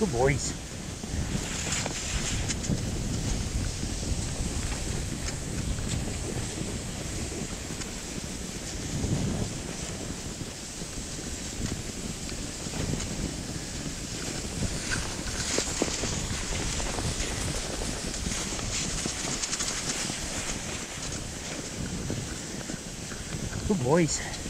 Good boys. Good boys.